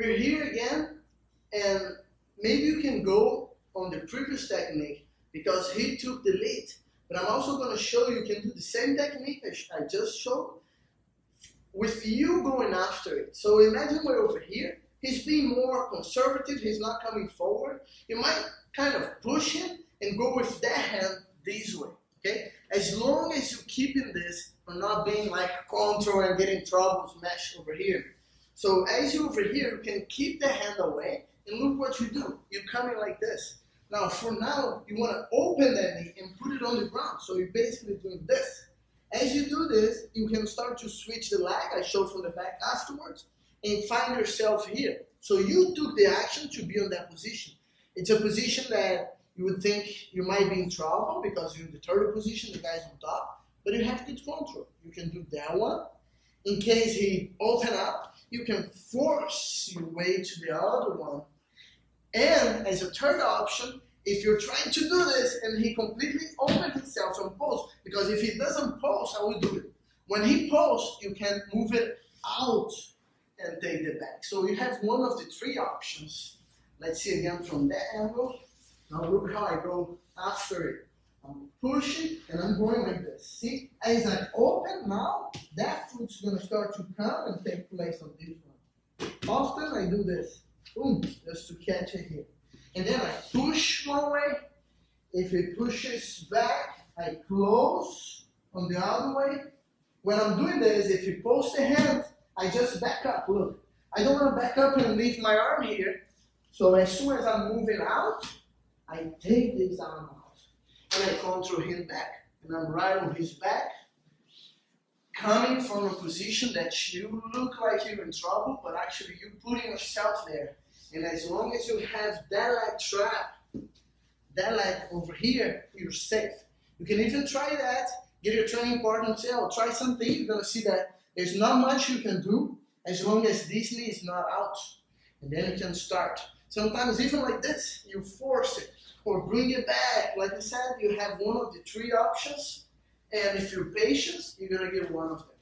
you're here again, and maybe you can go on the previous technique because he took the lead. But I'm also going to show you, can do the same technique I just showed with you going after it. So imagine we're over here. He's being more conservative. He's not coming forward. You might kind of push him and go with that hand this way. Okay? As long as you keep in this or not being like control and getting trouble smash over here. So as you over here, you can keep the hand away and look what you do. You come in like this. Now for now, you want to open that knee and put it on the ground. So you're basically doing this. As you do this, you can start to switch the leg, I show from the back afterwards, and find yourself here. So you took the action to be on that position. It's a position that you would think you might be in trouble because you're in the third position, the guy's on top, but you have good control. You can do that one. In case he open up, you can force your way to the other one. And as a third option, if you're trying to do this and he completely opens himself and post, because if he doesn't post, I will do it. When he posts, you can move it out and take it back. So you have one of the three options. Let's see again from that angle. Now look how I go after it. I'm pushing and I'm going like this. See, as I open now, that foot's gonna start to come and take place on this one. Often I do this, boom, just to catch it here. And then I push one way. If it pushes back, I close on the other way. When I'm doing this, if you post a hand, I just back up. Look, I don't want to back up and leave my arm here. So as soon as I'm moving out, I take this arm out and I control him back. And I'm right on his back, coming from a position that you look like you're in trouble, but actually you're putting yourself there. And as long as you have that leg trap, that leg over here, you're safe. You can even try that. Get your training partner and say, oh, try something. You're to see that there's not much you can do as long as this knee is not out. And then you can start. Sometimes even like this, you force it or bring it back. Like I said, you have one of the three options. And if you're patient, you're going to get one of them.